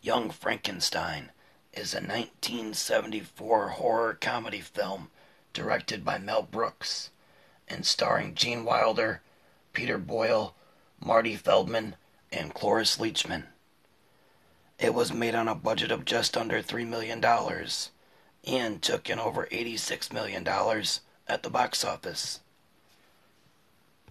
Young Frankenstein is a 1974 horror comedy film directed by Mel Brooks and starring Gene Wilder, Peter Boyle, Marty Feldman, and Cloris Leachman. It was made on a budget of just under $3 million and took in over $86 million at the box office.